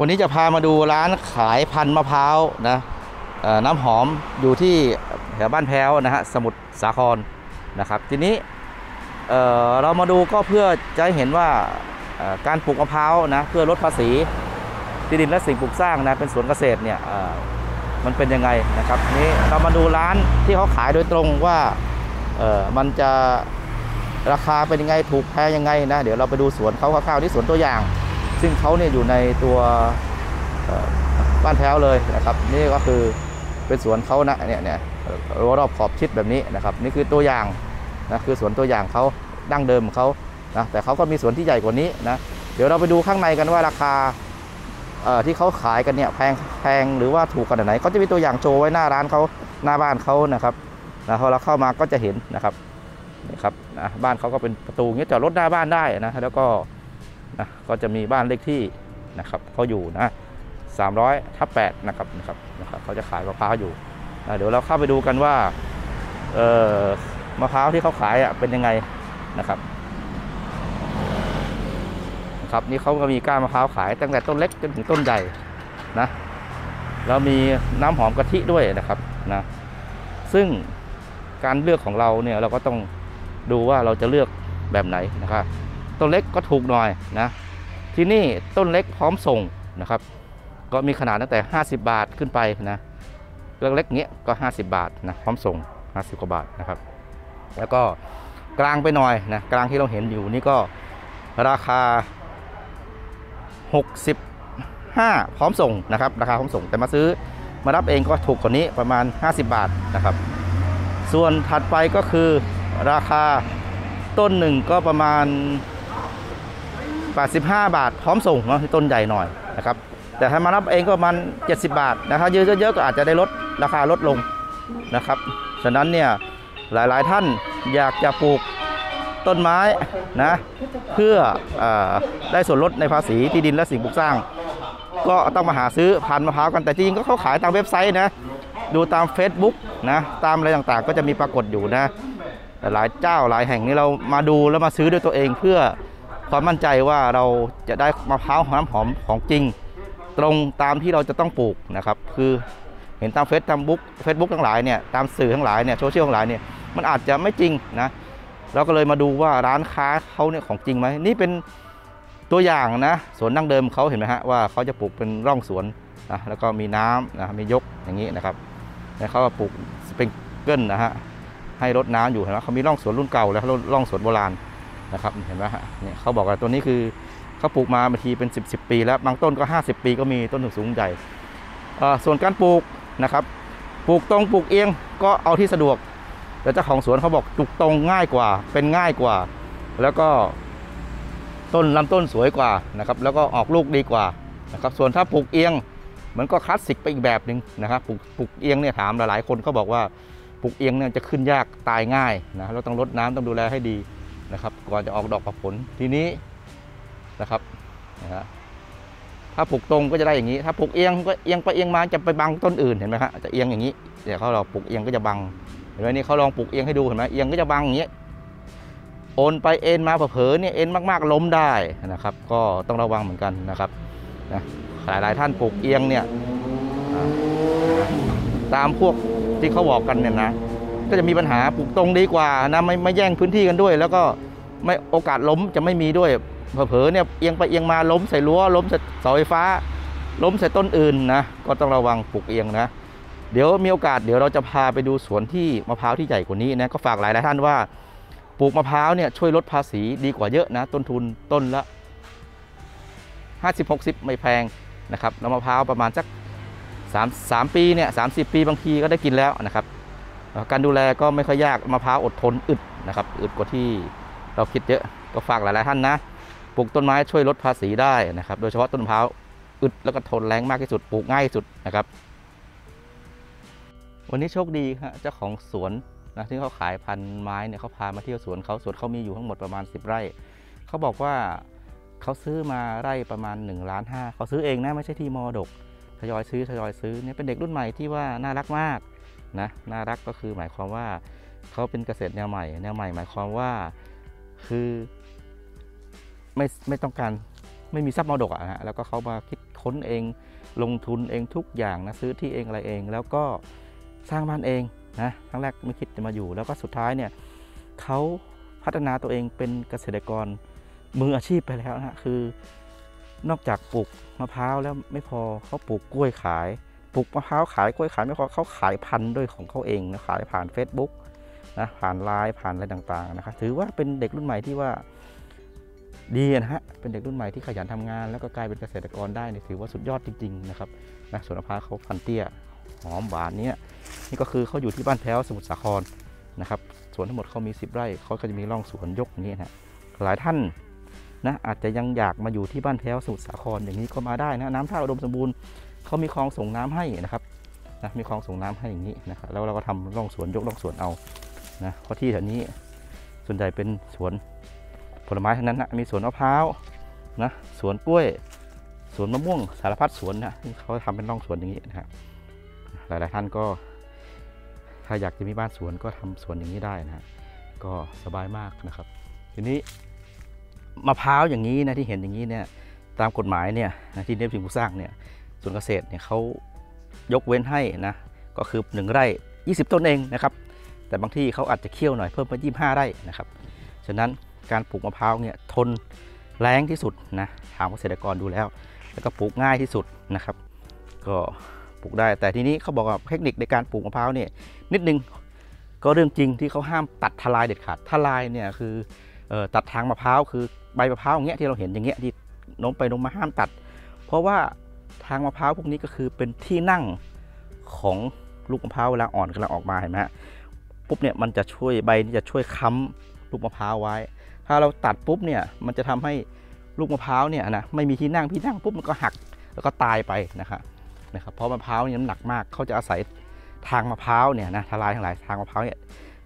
วันนี้จะพามาดูร้านขายพันธุ์มะพร้าวนะน้ำหอมอยู่ที่แถวบ้านแพ้วนะฮะสมุทรสาครนะครับทีนี้เเรามาดูก็เพื่อจะเห็นว่าการปลูกมะพร้าวนะเพื่อลดภาษีที่ดินและสิ่งปลูกสร้างนะเป็นสวนเกษตรเนี่ยมันเป็นยังไงนะครับทีนี้เรามาดูร้านที่เขาขายโดยตรงว่ามันจะราคาเป็นยังไงถูกแพงยังไงนะเดี๋ยวเราไปดูสวนเขาคร่าวๆที่สวนตัวอย่าง ซึ่งเขาเนี่ยอยู่ในตัวบ้านแพ้วเลยนะครับ นี่ก็คือเป็นสวนเขานะเนี่ยเนี่ยรั้วรอบขอบชิดแบบนี้นะครับ นี่คือตัวอย่างนะคือสวนตัวอย่างเขาดั้งเดิมของเขานะแต่เขาก็มีสวนที่ใหญ่กว่านี้นะเดี๋ยวเราไปดูข้างในกันว่าราคาที่เขาขายกันเนี่ยแพงแพงหรือว่าถูกขนาดไหนเขาจะมีตัวอย่างโชว์ไว้หน้าร้านเขาหน้าบ้านเขานะครับนะพอเราเข้ามาก็จะเห็นนะครับนี่ครับนะบ้านเขาก็เป็นประตูอย่างเงี้ยจอดรถหน้าบ้านได้นะแล้วก็ นะก็จะมีบ้านเลขที่นะครับเขาอยู่นะ300ทับ8นะครับนะครับนะครับเขาจะขายมะพร้าวอยู่นะเดี๋ยวเราเข้าไปดูกันว่าเอ่อมะพร้าวที่เขาขายอะเป็นยังไงนะครับนะครับนี่เขาก็มีก้านมะพร้าวขายตั้งแต่ต้นเล็กจนถึงต้นใหญ่นะแล้วมีน้ำหอมกะทิด้วยนะครับนะซึ่งการเลือกของเราเนี่ยเราก็ต้องดูว่าเราจะเลือกแบบไหนนะครับ ต้นเล็กก็ถูกหน่อยนะที่นี่ต้นเล็กพร้อมส่งนะครับ ก็มีขนาดตั้งแต่ 50 บาทขึ้นไปนะเล็กๆเงี้ยก็ 50 บาทนะพร้อมส่ง 50กว่าบาทนะครับ แล้วก็กลางไปหน่อยนะกลางที่เราเห็นอยู่นี่ก็ราคา 65 พร้อมส่งนะครับ ราคาพร้อมส่งแต่มาซื้อมารับเองก็ถูกกว่านี้ประมาณ 50 บาทนะครับ ส่วนถัดไปก็คือราคาต้นหนึ่งก็ประมาณ 85 บาท พร้อมส่งเนาะที่ต้นใหญ่หน่อยนะครับแต่ถ้ามารับเองก็ประมาณ70 บาทนะครับเยอะๆก็อาจจะได้ลดราคาลดลงนะครับฉะนั้นเนี่ยหลายๆท่านอยากจะปลูกต้นไม้นะเพื่ออได้ส่วนลดในภาษีที่ดินและสิ่งปลูกสร้าง ก็ต้องมาหาซื้อพันธุ์มะพร้าวกันแต่จริงๆก็เขาขายตามเว็บไซต์นะดูตาม Facebook นะตามอะไรต่างๆ ก็จะมีปรากฏอยู่นะหลายเจ้าหลายแห่งนี้เรามาดูแล้วมาซื้อด้วยตัวเองเพื่อ ความมั่นใจว่าเราจะได้มะพร้าวน้ำหอมของจริง ตรงตามที่เราจะต้องปลูกนะครับ คือเห็นตาม Face ตาม Book Facebook ทั้งหลายเนี่ยตามสื่อทั้งหลายเนี่ยโซเชียลทั้งหลายเนี่ยมันอาจจะไม่จริงนะเราก็เลยมาดูว่าร้านค้าเขาเนี่ยของจริงไหมนี่เป็นตัวอย่างนะสวนดั้งเดิมเขาเห็นไหมฮะว่าเขาจะปลูกเป็นร่องสวนนะแล้วก็มีน้ำนะมียกอย่างนี้นะครับแล้วเขาก็ปลูกสปริงเกิลนะฮะให้รดน้ำอยู่เห็นไหมเขามีร่องสวนรุ่นเก่าแล้วร่องสวนโบราณ นะครับเห็นไหมฮะเนี่ยเขาบอกว่าตัวนี้คือเขาปลูกมาบางทีเป็น 10 10ปี แล้วบางต้นก็ 50 ปีก็มีต้นถึงสูงใหญ่ส่วนการปลูกนะครับ ปลูกตรงปลูกเอียงก็เอาที่สะดวก แต่เจ้าของสวนเขาบอกปลูกตรงง่ายกว่า เป็นง่ายกว่า แล้วก็ต้นลำต้นสวยกว่านะครับ แล้วก็ออกลูกดีกว่านะครับ ส่วนถ้าปลูกเอียงมันก็คลาสสิกไปอีกแบบหนึ่งนะครับปลูกปลูกเอียงเนี่ยถามหลายๆคนเขาบอกว่าปลูกเอียงเนี่ยจะขึ้นยากตายง่ายนะเราต้องรดน้ำต้องดูแลให้ดี นะครับ ก่อนจะออกดอกออกผลทีนี้นะครับนะฮะถ้าปลูกตรงก็จะได้อย่างนี้ ถ้าปลูกเอียงก็เอียงไปเอียงมาจะไปบังต้นอื่นเห็นไหมฮะจะเอียงอย่างนี้เดี๋ยวเขาเราปลูกเอียงก็จะบังเห็นไหมนี่เขาลองปลูกเอียงให้ดูเห็นไหมเอียงก็จะบังอย่างนี้โอนไปเอ็นมาเผลอเนี่ยเอ็นมากๆล้มได้นะครับ ก็ต้องระวังเหมือนกันนะครับนะหลายๆท่านปลูกเอียงเนี่ยตามพวกที่เขาบอกกันเนี่ยนะ ก็จะมีปัญหาปลูกตรงดีกว่านะไม่ไม่แย่งพื้นที่กันด้วย แล้วก็ไม่โอกาสล้มจะไม่มีด้วยเผลอเนี่ยเอียงไปเอียงมาล้มใส่รั้วล้มใส่เสาไฟฟ้า ล้มใส่ต้นอื่นนะก็ต้องระวังปลูกเอียงนะ เดี๋ยวมีโอกาสเดี๋ยวเราจะพาไปดูสวนที่มะพร้าวที่ใหญ่กว่านี้นะก็ฝากหลายหลายท่านว่าปลูกมะพร้าวเนี่ยช่วยลดภาษีดีกว่าเยอะนะ ต้นทุนต้นละ 50-60 ไม่แพงนะครับแล้วมะพร้าวประมาณสักสามสามปีเนี่ยสามสิบปีบางทีก็ได้กินแล้วนะครับ การดูแลก็ไม่ค่อยยากมะพร้าวอดทนอึดนะครับอึดกว่าที่เราคิดเยอะก็ฝากหลาย ๆ ท่านนะปลูกต้นไม้ช่วยลดภาษีได้นะครับ โดยเฉพาะต้นมะพร้าวอึดแล้วก็ทนแรงมากที่สุดปลูกง่ายที่สุดนะครับ วันนี้โชคดีฮะเจ้าของสวนนะที่เขาขายพันธุ์ไม้เนี่ยเขาพามาเที่ยวสวนเขาสวนเขามีอยู่ทั้งหมดประมาณ 10 ไร่ เขาบอกว่าเขาซื้อมาไร่ประมาณ1ล้านห้าเขาซื้อเองนะไม่ใช่ที่มอดกทยอยซื้อทยอยซื้อเนี่ยเป็นเด็กรุ่นใหม่ที่ว่าน่ารักมาก นะน่ารักก็คือหมายความว่าเขาเป็นเกษตรแนวใหม่แนวใหม่ หมายความว่าคือไม่ไม่ต้องการไม่มีทรัพย์มรดกอะฮะแล้วก็เขามาคิดค้นเองลงทุนเองทุกอย่างนะซื้อที่เองอะไรเอง แล้วก็สร้างบ้านเองนะครั้งแรกไม่คิดจะมาอยู่ แล้วก็สุดท้ายเนี่ยเขาพัฒนาตัวเองเป็นเกษตรกรมืออาชีพไปแล้วนะคือนอกจากปลูกมะพร้าวแล้วไม่พอเขาปลูกกล้วยขาย ลูกมะพร้าวขายกล้วยขายไม่พอเขาขายพันธุ์ด้วยของเขาเองนะขายผ่าน Facebook นะผ่านไลน์ผ่านอะไรต่างๆนะครับถือว่าเป็นเด็กรุ่นใหม่ที่ว่าดีนะฮะเป็นเด็กรุ่นใหม่ที่ขยันทำงาน แล้วก็กลายเป็นเกษตรกรได้นี่ถือว่าสุดยอดจริงๆนะครับนะสวนมะพร้าวเขาพันเตี้ยหอมหวานเนี่ยนี่ก็คือเขาอยู่ที่บ้านแพ้วสมุทรสาครนะครับสวนทั้งหมดเขามี 10 ไร่เขาก็จะมีร่องสวนยกนี้นะหลายท่านนะอาจจะยังอยากมาอยู่ที่บ้านแพ้วสมุทรสาครอย่างนี้ก็มาได้นะน้ำท่าอุดมสมบูรณ์ เขามีคลองส่งน้ำให้นะครับนะมีคลองส่งน้ำให้อย่างนี้นะครับแล้วเราก็ทำร่องสวนยกร่องสวนเอานะเพราะที่แถวนี้ส่วนใหญ่เป็นสวนผลไม้ทั้งนั้นนะมีสวนมะพร้าวนะสวนกล้วยสวนมะม่วงสารพัดสวนนะเขาทำเป็นร่องสวนอย่างนี้นะครับหลายๆท่านก็ถ้าอยากจะมีบ้านสวนก็ทำสวนอย่างนี้ได้นะฮะก็สบายมากนะครับ ทีนี้มะพร้าวอย่างนี้นะที่เห็นอย่างนี้เนี่ยตามกฎหมายเนี่ยที่เนบสิ่งผู้สร้างเนี่ย สวนเกษตรเนี่ยเขายกเว้นให้นะก็คือ 1 ไร่ 20 ต้นเองนะครับ แต่บางที่เขาอาจจะเคี่ยวหน่อยเพิ่มเป็น25 ไร่นะครับ ฉะนั้นการปลูกมะพร้าวเนี่ยทนแรงที่สุดนะถามเกษตรกรดูแล้ว แล้วก็ปลูกง่ายที่สุดนะครับ ก็ปลูกได้แต่ทีนี้เขาบอกว่าเทคนิคในการปลูกมะพร้าวเนี่ยนิดนึงก็เรื่องจริงที่เขาห้ามตัดทลายเด็ดขาดทลายเนี่ยคือเออตัดทางมะพร้าวคือใบมะพร้าวอย่างเงี้ยที่เราเห็นอย่างเงี้ยที่โน้มไปโน้มมาห้ามตัด เพราะว่า ทางมะพร้าวพวกนี้ก็คือเป็นที่นั่งของลูกมะพร้าวเวลาอ่อนกำลังออกมาเห็นไหมฮะปุ๊บเนี่ยมันจะช่วยใบนี่จะช่วยค้ำลูกมะพร้าวไว้ ถ้าเราตัดปุ๊บเนี่ยมันจะทำให้ลูกมะพร้าวเนี่ยนะไม่มีที่นั่งที่นั่งปุ๊บมันก็หักแล้วก็ตายไปนะครับนะครับเพราะมะพร้าวเนี่ยน้ำหนักมากเขาจะอาศัยทางมะพร้าวเนี่ยนะทลายทั้งหลายทางมะพร้าวเนี่ย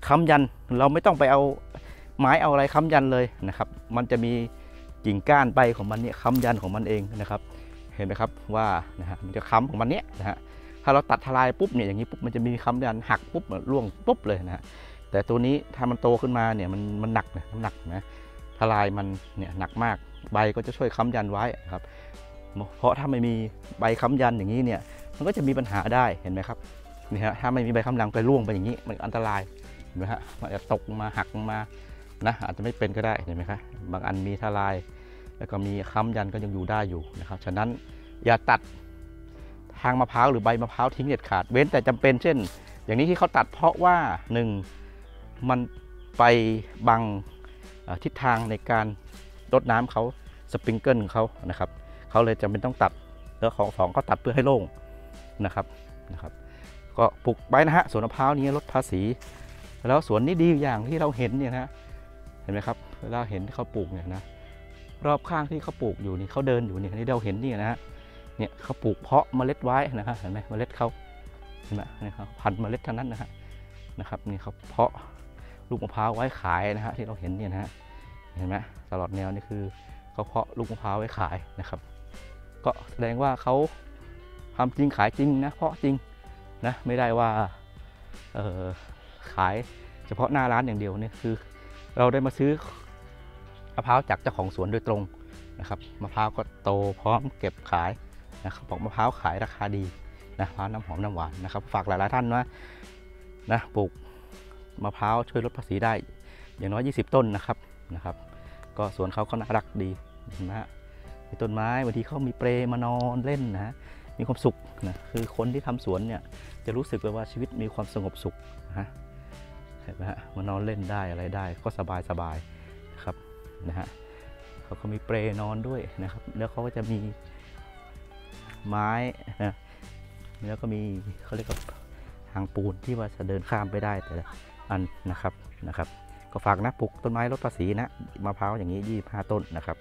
ค้ำยันเราไม่ต้องไปเอาไม้เอาอะไรค้ำยันเลยนะครับ มันจะมีกิ่งก้านใบของมันเนี่ยค้ำยันของมันเองนะครับ เห็นไหมครับว่านะฮะมันจะค้ำของมันเนี้ยนะฮะถ้าเราตัดทลายปุ๊บเนี่ยอย่างนี้ปุ๊บมันจะมีค้ำยันหักปุ๊บร่วงปุ๊บเลยนะฮะแต่ตัวนี้ถ้ามันโตขึ้นมาเนี่ยมันมันหนักนะน้ำหนักนะทลายมันเนี่ยหนักมากใบก็จะช่วยค้ำยันไว้ครับเพราะถ้าไม่มีใบค้ำยันอย่างนี้เนี่ยมันก็จะมีปัญหาได้เห็นไหมครับนี่ฮะถ้าไม่มีใบค้ำยันไปร่วงไปอย่างนี้มันอันตรายเห็นไหมฮะมันจะตกมาหักมานะอาจจะไม่เป็นก็ได้เห็นไหมครับบางอันมีทลาย แล้วก็มีค้ำยันก็ยังอยู่ได้อยู่นะครับ ฉะนั้นอย่าตัดทางมะพร้าวหรือใบมะพร้าวทิ้งเด็ดขาด เว้นแต่จำเป็นเช่น อย่างนี้ที่เขาตัดเพราะว่าหนึ่งมันไปบังทิศทางในการรดน้ำเขาสปริงเกิลของเขานะครับเขาเลยจำเป็นต้องตัดแล้วของสองก็ตัดเพื่อให้โล่งนะครับนะครับ ก็ปลูกไว้นะฮะสวนมะพร้าวนี้ลดภาษี แล้วสวนนี้ดีอย่างที่เราเห็นเนี่ยนะเห็นไหมครับเวลาเห็นที่เขาปลูกเนี่ยนะ รอบข้างที่เขาปลูกอยู่นี่เขาเดินอยู่นี่ที่เราเห็นนี่นะฮะเนี่ยเขาปลูกเพาะเมล็ดไว้นะครับเห็นไหมเมล็ดเขาเห็นไหมนี่ครับพันเมล็ดทั้งนั้นนะฮะนะครับนี่เขาเพาะลูกมะพร้าวไว้ขายนะฮะที่เราเห็นเนี่ยนะฮะเห็นไหมตลอดแนวนี่คือเขาเพาะลูกมะพร้าวไว้ขายนะครับ ก็แสดงว่าเขาทำจริงขายจริงนะเพาะจริงนะไม่ได้ว่าเออขายเฉพาะหน้าร้านอย่างเดียวเนี่ยคือ เราได้มาซื้อ มะพร้าวจากเจ้าของสวนโดยตรงนะครับมะพร้าวก็โตพร้อมเก็บขายนะครับบอกมะพร้าวขายราคาดีนะมะพร้าวน้ำหอมน้ำหวานนะครับ ฝากหลายๆท่านว่านะปลูกมะพร้าวช่วยลดภาษีได้ อย่างน้อย 20 ต้นนะครับนะครับ ก็สวนเขาก็น่ารักดีนไหมฮะมีต้นไม้บางทีเขามีเปรมานอนเล่นนะมีความสุขนะคือคนที่ทำสวนเนี่ยจะรู้สึกเลยว่าชีวิตมีความสงบสุขนะฮะเห็นไหมฮะมานอนเล่นได้อะไรได้ก็สบายสบายนะครับ นะฮะเขาก็มีเปรนอนด้วยนะครับ แล้วเขาก็จะมีไม้นะแล้วก็มีเขาเรียกว่าทางปูนที่ว่าจะเดินข้ามไปได้แต่ละอันนะครับนะครับ ก็ฝากนะปลูกต้นไม้ลดภาษีนะมะพร้าวอย่างนี้25ต้นนะครับ